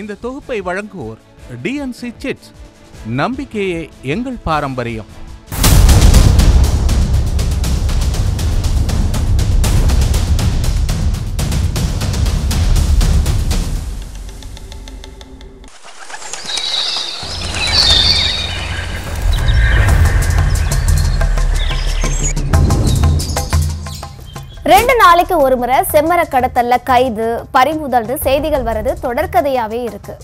இந்த தொகுப்பை வழங்குவோர் டிஎன்சி சிட்ஸ் நம்பிக்கையே எங்கள் பாரம்பரியம். நாளைக்கு ஒரு முறை செம்மர கடத்தல்ல கைது பறிமுதல்னு செய்திகள் வர்றது தொடர்கதையாவே இருக்கு.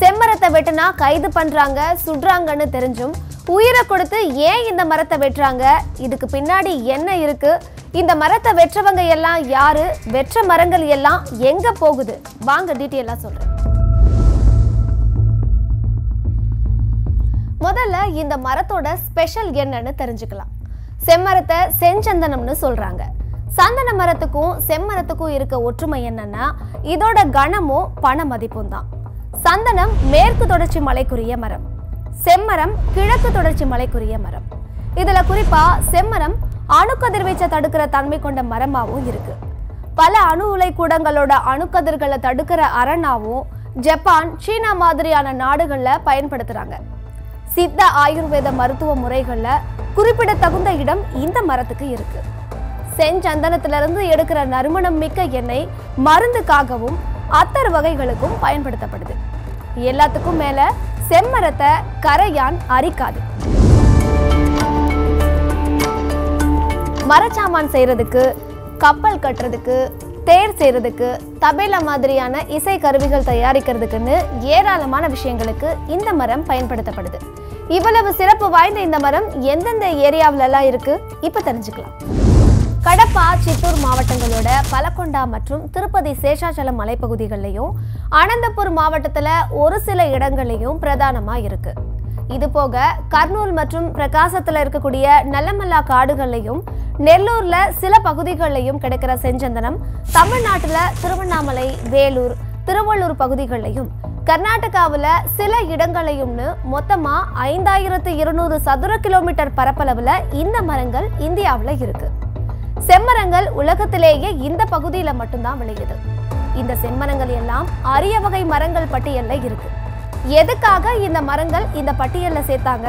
செம்மரத்தை வெட்டுனா கைது பண்றாங்க சுடுறாங்கன்னு தெரிஞ்சும் உயிரை கொடுத்து ஏன் இந்த மரத்தை வெட்டுறாங்க? இதுக்கு பின்னாடி என்ன இருக்கு? இந்த மரத்தை வெற்றவங்க எல்லாம் யாரு? வெற்ற மரங்கள் எல்லாம் எங்க போகுது? வாங்க டீட்டெயிலாக சொல்றேன். முதல்ல இந்த மரத்தோட ஸ்பெஷல் என்னன்னு தெரிஞ்சுக்கலாம். செம்மரத்தை செஞ்சந்தனம்னு சொல்றாங்க. சந்தன மரத்துக்கும் செம்மரத்துக்கும் இருக்க ஒற்றுமை என்னன்னா இதோட கனமும் பண மதிப்பும் தான். சந்தனம் மேற்கு தொடர்ச்சி மலைக்குரிய மரம். செம்மரம் கிழக்கு தொடர்ச்சி மலைக்குரிய மரம். இதுல குறிப்பா செம்மரம் அணுக்கதிர்வீச்சை தடுக்கிற தன்மை கொண்ட மரமாகவும் இருக்கு. பல அணு உலை கூடங்களோட அணுக்கதிர்களை தடுக்கிற அரணாவும் ஜப்பான் சீனா மாதிரியான நாடுகளில் பயன்படுத்துறாங்க. சித்த ஆயுர்வேத மருத்துவ முறைகளில் குறிப்பிடத்தகுந்த இடம் இந்த மரத்துக்கு இருக்குது செஞ்சந்தனத்திலிருந்து எடுக்கிற நறுமணம் மிக்க எண்ணெய் மருந்துக்காகவும் அத்தர் வகைகளுக்கும் பயன்படுத்தப்படுது. எல்லாத்துக்கும் மேல செம்மரத்தை கரையான் அரிக்காது. மரச்சாமான் செய்யறதுக்கு கப்பல் கட்டுறதுக்கு தேர் செய்யறதுக்கு தபேலா மாதிரியான இசை கருவிகள் தயாரிக்கிறதுக்குன்னு ஏராளமான விஷயங்களுக்கு இந்த மரம் பயன்படுத்தப்படுது. இவ்வளவு சிறப்பு வாய்ந்த இந்த மரம் எந்தெந்த ஏரியாவிலலாம் இருக்கு? இப்போ தெரிஞ்சுக்கலாம். கடப்பா சித்தூர் மாவட்டங்களோட பலகொண்டா மற்றும் திருப்பதி சேஷாச்சலம் மலைப்பகுதிகள்லையும் அனந்தபுர் மாவட்டத்தில் ஒரு சில இடங்கள்லையும் பிரதானமாக இருக்கு. இது போக கர்னூல் மற்றும் பிரகாசத்தில் இருக்கக்கூடிய நல்லமல்லா காடுகள்லையும் நெல்லூர்ல சில பகுதிகளிலையும் கிடைக்கிற செஞ்சந்தனம் தமிழ்நாட்டில் திருவண்ணாமலை வேலூர் திருவள்ளூர் பகுதிகளிலையும் கர்நாடகாவில் சில இடங்களையும்னு மொத்தமாக ஐந்தாயிரத்து இருநூறு சதுர கிலோமீட்டர் பரப்பளவில் இந்த மரங்கள் இந்தியாவில் இருக்குது செம்மரங்கள் உலகத்திலேயே இந்த பகுதியில மட்டும்தான் விளையுது. இந்த செம்மரங்கள் எல்லாம் அரிய வகை மரங்கள் பட்டியலில் இருக்கு. எதுக்காக இந்த மரங்கள் இந்த பட்டியலில் சேர்த்தாங்க?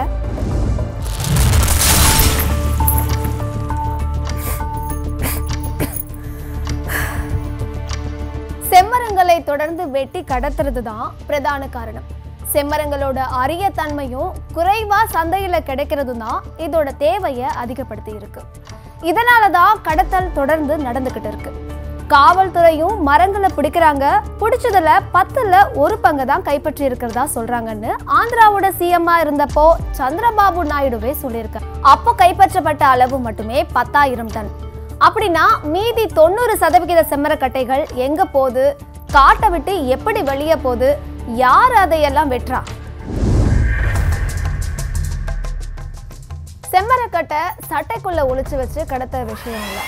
செம்மரங்களை தொடர்ந்து வெட்டி கடத்துறது தான் பிரதான காரணம். செம்மரங்களோட அரிய தன்மையும் குறைவா சந்தையில கிடைக்கிறது தான் இதோட தேவையை அதிகப்படுத்தி இருக்கு இதனால தான் கடத்தல் தொடர்ந்து நடந்துகிட்டு இருக்கு. காவல்துறையும் மரங்களை பிடிக்கிறாங்க. பிடிச்சதுல பத்துல ஒரு பங்கு தான் கைப்பற்றி இருக்கிறதா சொல்றாங்கன்னு ஆந்திராவோட சிஎம்மா இருந்தப்போ சந்திரபாபு நாயுடுவே சொல்லியிருக்காரு அப்போ கைப்பற்றப்பட்ட அளவு மட்டுமே பத்தாயிரம் டன். அப்படின்னா மீதி தொண்ணூறு சதவிகித செம்மரக்கட்டைகள் எங்க போகுது? காட்டை விட்டு எப்படி வெளியே போகுது? யார் அதையெல்லாம் வெட்டுறா? செம்மரக்கட்டை சட்டைக்குள்ள ஒழிச்சு வச்சு கடத்த விஷயம் இல்லை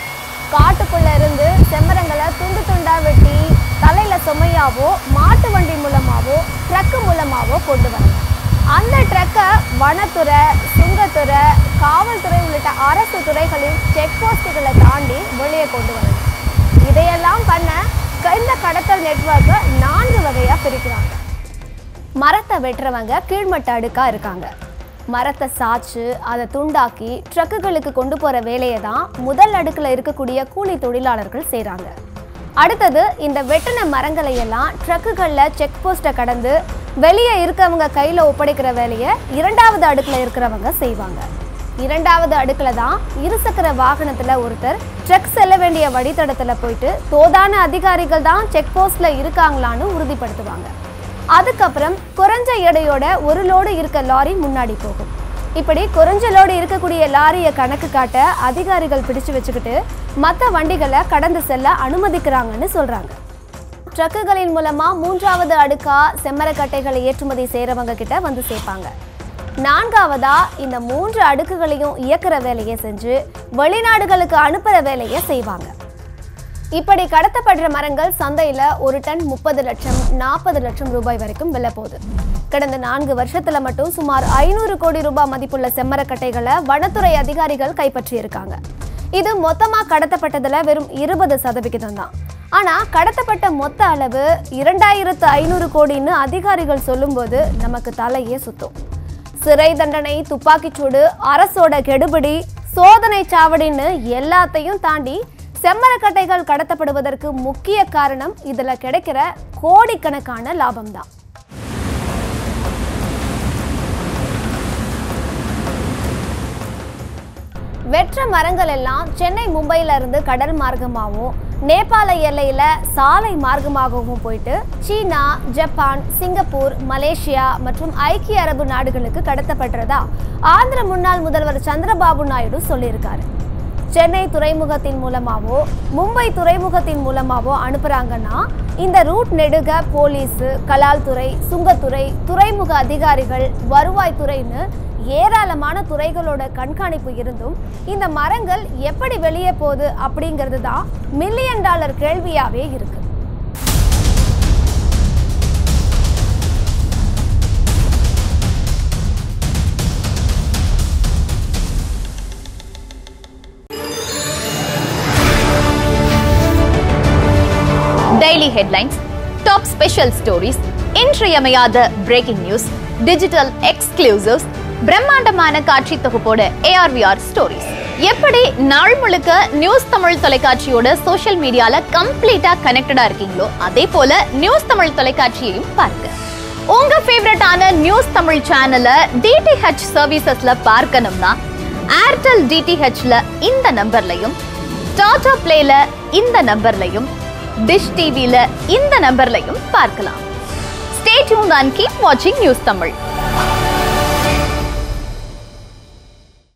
காட்டுக்குள்ள இருந்து செம்மரங்களை துண்டு துண்டா வெட்டி தலையில சுமையாவோ மாட்டு வண்டி மூலமாவோ ட்ரக்கு மூலமாவோ கொண்டு வரணும். அந்த ட்ரக்கை வனத்துறை சுங்கத்துறை காவல்துறை உள்ளிட்ட அரசு துறைகளின் செக் போஸ்ட்டுகளை தாண்டி வெளியே கொண்டு வரணும். இதையெல்லாம் பண்ண இந்த கடத்தல் நெட்வொர்க்கை நான்கு வகையா பிரிக்கிறாங்க. மரத்தை வெட்டுறவங்க கீழ்மட்ட அடுக்கா இருக்காங்க. மரத்தை சாய்ச்சு அதை துண்டாக்கி ட்ரக்குகளுக்கு கொண்டு போகிற வேலையை தான் முதல் அடுக்கில் இருக்கக்கூடிய கூலி தொழிலாளர்கள் செய்கிறாங்க அடுத்தது இந்த வெட்டின மரங்களை எல்லாம் ட்ரக்குகளில் செக் போஸ்ட்டை கடந்து வெளியே இருக்கவங்க கையில் ஒப்படைக்கிற வேலையை இரண்டாவது அடுக்கில் இருக்கிறவங்க செய்வாங்க. இரண்டாவது அடுக்கில் தான் இருசக்கர வாகனத்தில் ஒருத்தர் ட்ரக் செல்ல வேண்டிய வழித்தடத்தில் போயிட்டு தோதான அதிகாரிகள் தான் செக் போஸ்ட்டில் இருக்காங்களான்னு உறுதிப்படுத்துவாங்க. அதுக்கப்புறம் குறைஞ்ச எடையோட ஒரு லோடு இருக்க லாரி முன்னாடி போகும். இப்படி குறைஞ்ச லோடு இருக்கக்கூடிய லாரியை கணக்கு காட்ட அதிகாரிகள் பிடிச்சு வச்சுக்கிட்டு மற்ற வண்டிகளை கடந்து செல்ல அனுமதிக்கிறாங்கன்னு சொல்றாங்க. ட்ரக்குகளின் மூலமா மூன்றாவது அடுக்கா செம்மரக்கட்டைகளை ஏற்றுமதி செய்கிறவங்க கிட்ட வந்து சேர்ப்பாங்க. நான்காவதா இந்த மூன்று அடுக்குகளையும் இயக்குற வேலையை செஞ்சு வெளிநாடுகளுக்கு அனுப்புற வேலையை செய்வாங்க. இப்படி கடத்தப்படுற மரங்கள் சந்தையில ஒரு டன் முப்பது லட்சம் நாற்பது லட்சம் ரூபாய் வரைக்கும் விலை போகுது. கடந்த நான்கு வருஷத்துல மட்டும் சுமார் ஐநூறு கோடி ரூபாய் மதிப்புள்ள செம்மரக்கட்டைகளை வனத்துறை அதிகாரிகள் கைப்பற்றியிருக்காங்க. இது மொத்தமா கடத்தப்பட்டதுல வெறும் இருபது சதவிகிதம் தான். ஆனா கடத்தப்பட்ட மொத்த அளவு இரண்டாயிரத்து ஐநூறு கோடின்னு அதிகாரிகள் சொல்லும்போது நமக்கு தலையே சுத்தும். சிறை தண்டனை துப்பாக்கிச்சூடு அரசோட கெடுபிடி சோதனை சாவடின்னு எல்லாத்தையும் தாண்டி செம்மரக்கட்டைகள் கடத்தப்படுவதற்கு முக்கிய காரணம் இதில் கிடைக்கிற கோடிக்கணக்கான லாபம்தான். வெற்ற மரங்கள் எல்லாம் சென்னை மும்பையில இருந்து கடல் மார்க்கமாகவும் நேபாள எல்லையில சாலை மார்க்கமாகவும் போயிட்டு சீனா ஜப்பான் சிங்கப்பூர் மலேசியா மற்றும் ஐக்கிய அரபு நாடுகளுக்கு கடத்தப்படுறதா ஆந்திர முன்னாள் முதல்வர் சந்திரபாபு நாயுடு சொல்லியிருக்காரு. சென்னை துறைமுகத்தின் மூலமாவோ மும்பை துறைமுகத்தின் மூலமாவோ அனுப்புறாங்கன்னா இந்த ரூட் நெடுக போலீஸு கலால்துறை சுங்கத்துறை துறைமுக அதிகாரிகள் வருவாய்த்துறைன்னு ஏராளமான துறைகளோட கண்காணிப்பு இருந்தும் இந்த மரங்கள் எப்படி வெளியே போகுது அப்படிங்கிறது தான் மில்லியன் டாலர் கேள்வியாகவே இருக்கு. ஹெட்லைன்ஸ் டாப் ஸ்பெஷல் ஸ்டோரிஸ் இன்றியமையாத பிரேக்கிங் நியூஸ் டிஜிட்டல் எக்ஸ்க்ளூசிவ்ஸ் பிரம்மாண்டமான காட்சி தொகுப்போட ஏஆர்விஆர் ஸ்டோரிஸ் எப்படி நாள் முழுக்க நியூஸ் தமிழ் தொலைக்காட்சியோட சோஷியல் மீடியால கம்ப்ளீட்டா கனெக்டடா இருக்கீங்களோ அதே போல நியூஸ் தமிழ் தொலைக்காட்சியையும் பாருங்க. உங்க ஃபேவரட்டான நியூஸ் தமிழ் சேனலை டிடிஹெச் சர்வீசஸ்ல பார்க்கணும்னா ஏர்டெல் டிடிஹெச்ல இந்த நம்பர்லையும் டாடா பிளேல இந்த நம்பர்லையும் டிஷ் டிவியில இந்த நம்பர்லையும் பார்க்கலாம். ஸ்டே டியூன் அண்ட் கீப் வாட்சிங் நியூஸ் தமிழ்